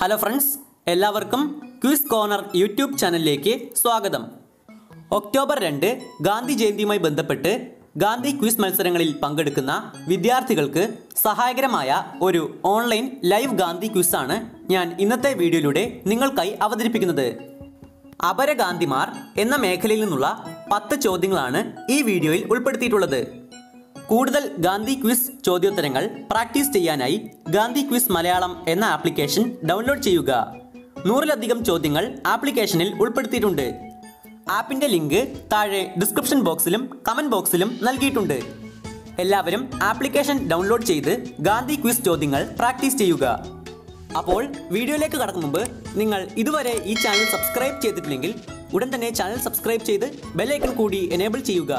Hello friends എല്ലാവർക്കും quiz corner YouTube ചാനലിലേക്ക് സ്വാഗതം. ഒക്ടോബർ രണ്ട് ഗാന്ധി ജയന്തിയുമായി ബന്ധപ്പെട്ട് ഗാന്ധി ക്വിസ് മത്സരങ്ങളിൽ പങ്കെടുക്കുന്ന വിദ്യാർത്ഥികൾക്ക് സഹായകരമായ ഒരു ഓൺലൈൻ ലൈവ് ഗാന്ധി ക്വിസാണ് ഞാൻ ഇന്നത്തെ വീഡിയോയിലൂടെ നിങ്ങൾക്കായി അവതരിപ്പിക്കുന്നത്. അപരഗാന്ധിമാർ എന്ന മേഖലയിൽ നിന്നുള്ള പത്ത് ചോദ്യങ്ങളാണ് ഈ വീഡിയോയിൽ ഉൾപ്പെടുത്തിയിട്ടുള്ളത്. കൂടുതൽ ഗാന്ധി ക്വിസ് ചോദ്യോത്തരങ്ങൾ പ്രാക്ടീസ് ചെയ്യാനായി ഗാന്ധി ക്വിസ് മലയാളം എന്ന ആപ്ലിക്കേഷൻ ഡൗൺലോഡ് ചെയ്യുക. നൂറിലധികം ചോദ്യങ്ങൾ ആപ്ലിക്കേഷനിൽ ഉൾപ്പെടുത്തിയിട്ടുണ്ട്. ആപ്പിന്റെ ലിങ്ക് താഴെ ഡിസ്ക്രിപ്ഷൻ ബോക്സിലും കമന്റ് ബോക്സിലും നൽകിയിട്ടുണ്ട്. എല്ലാവരും ആപ്ലിക്കേഷൻ ഡൗൺലോഡ് ചെയ്ത് ഗാന്ധി ക്വിസ് ചോദ്യങ്ങൾ പ്രാക്ടീസ് ചെയ്യുക. അപ്പോൾ വീഡിയോയിലേക്ക് കടക്കും മുമ്പ് നിങ്ങൾ ഇതുവരെ ഈ ചാനൽ സബ്സ്ക്രൈബ് ചെയ്തിട്ടില്ലെങ്കിൽ ഉടൻ തന്നെ ചാനൽ സബ്സ്ക്രൈബ് ചെയ്ത് ബെല്ലൈക്കൺ കൂടി എനേബിൾ ചെയ്യുക.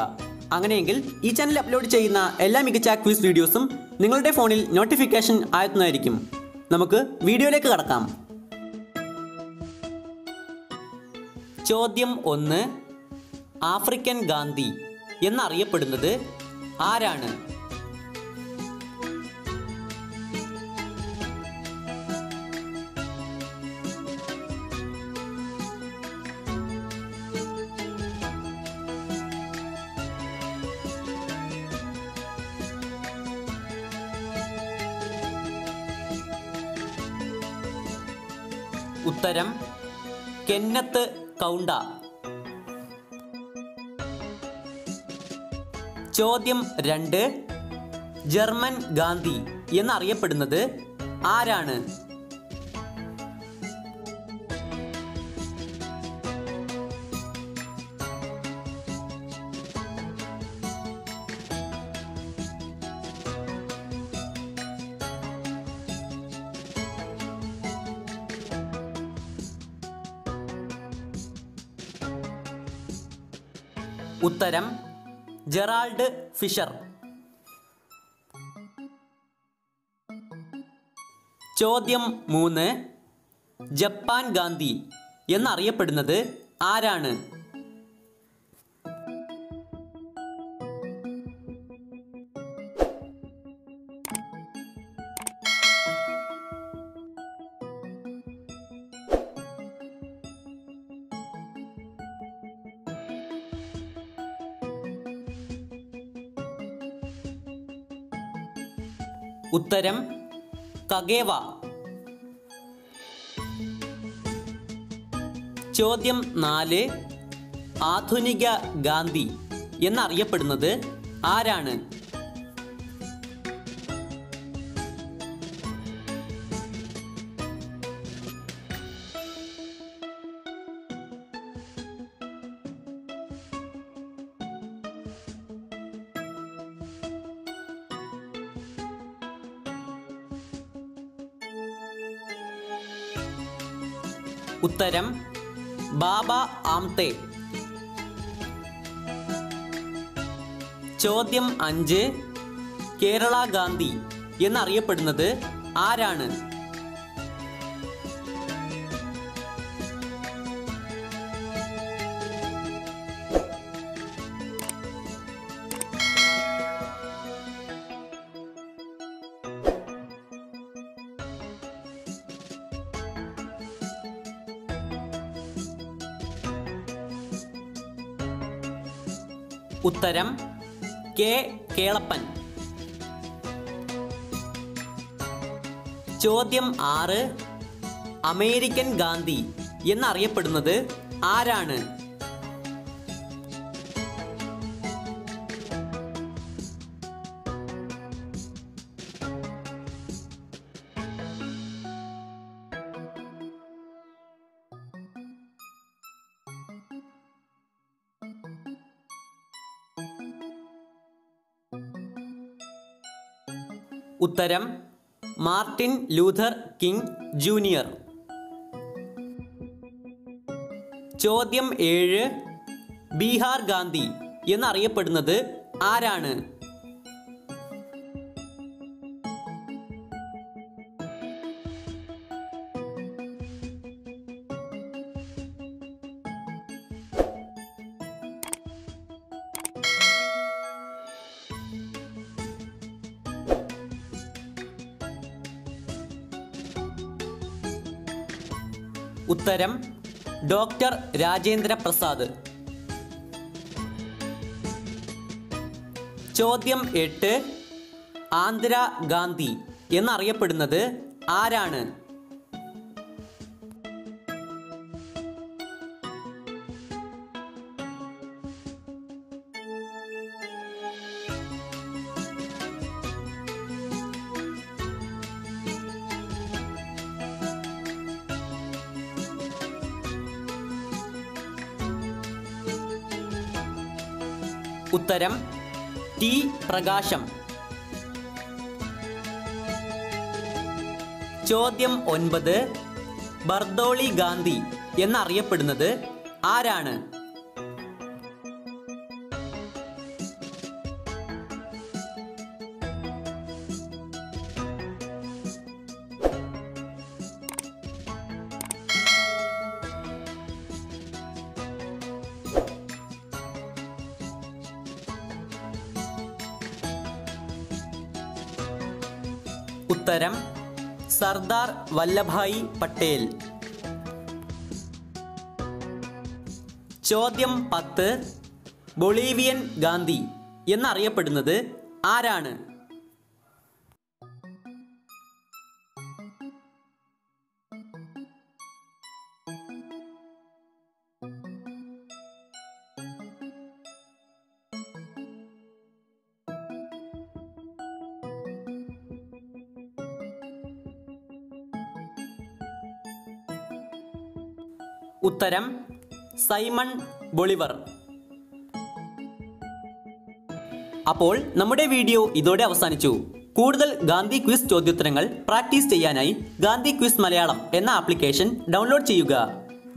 അങ്ങനെയെങ്കിൽ ഈ ചാനൽ അപ്ലോഡ് ചെയ്യുന്ന എല്ലാ മികച്ച ക്വിസ് വീഡിയോസും നിങ്ങളുടെ ഫോണിൽ നോട്ടിഫിക്കേഷൻ ആയെത്തുന്നതായിരിക്കും. നമുക്ക് വീഡിയോയിലേക്ക് കടക്കാം. ചോദ്യം ഒന്ന് ആഫ്രിക്കൻ ഗാന്ധി എന്നറിയപ്പെടുന്നത് ആരാണ്? ഉത്തരം കെന്നത്ത് കൗണ്ട. ചോദ്യം രണ്ട് ജർമ്മൻ ഗാന്ധി എന്നറിയപ്പെടുന്നത് ആരാണ്? ഉത്തരം ജെറാൾഡ് ഫിഷർ. ചോദ്യം മൂന്ന് ജപ്പാൻ ഗാന്ധി എന്നറിയപ്പെടുന്നത് ആരാണ്? ഉത്തരം കഗേവ. ചോദ്യം നാല് ആധുനിക ഗാന്ധി എന്നറിയപ്പെടുന്നത് ആരാണ്? ഉത്തരം ബാബ ആംതേ. ചോദ്യം അഞ്ച് കേരള ഗാന്ധി എന്നറിയപ്പെടുന്നത് ആരാണ്? ഉത്തരം കെ കേളപ്പൻ. ചോദ്യം ആറ് അമേരിക്കൻ ഗാന്ധി എന്നറിയപ്പെടുന്നത് ആരാണ്? ഉത്തരം മാർട്ടിൻ ലൂഥർ കിങ് ജൂനിയർ. ചോദ്യം ഏഴ് ബീഹാർ ഗാന്ധി എന്നറിയപ്പെടുന്നത് ആരാണ്? ഉത്തരം ഡോക്ടർ രാജേന്ദ്ര പ്രസാദ് ചോദ്യം എട്ട് ആന്ധ്ര ഗാന്ധി എന്നറിയപ്പെടുന്നത് ആരാണ്? ഉത്തരം ടി പ്രകാശം. ചോദ്യം ഒൻപത് ബർദോളി ഗാന്ധി എന്നറിയപ്പെടുന്നത് ആരാണ്? ഉത്തരം സർദാർ വല്ലഭായി പട്ടേൽ. ചോദ്യം പത്ത്. ബൊളീവിയൻ ഗാന്ധി എന്നറിയപ്പെടുന്നത് ആരാണ്? ഉത്തരം സൈമൺ ബൊളിവർ. അപ്പോൾ നമ്മുടെ വീഡിയോ ഇതോടെ അവസാനിച്ചു. കൂടുതൽ ഗാന്ധി ക്വിസ് ചോദ്യോത്തരങ്ങൾ പ്രാക്ടീസ് ചെയ്യാനായി ഗാന്ധി ക്വിസ് മലയാളം എന്ന ആപ്ലിക്കേഷൻ ഡൗൺലോഡ് ചെയ്യുക.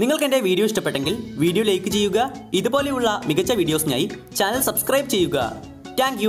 നിങ്ങൾക്ക് എന്റെ വീഡിയോ ഇഷ്ടപ്പെട്ടെങ്കിൽ വീഡിയോ ലൈക്ക് ചെയ്യുക. ഇതുപോലെയുള്ള മികച്ച വീഡിയോസിനായി ചാനൽ സബ്സ്ക്രൈബ് ചെയ്യുക. താങ്ക്